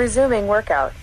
Resuming workout.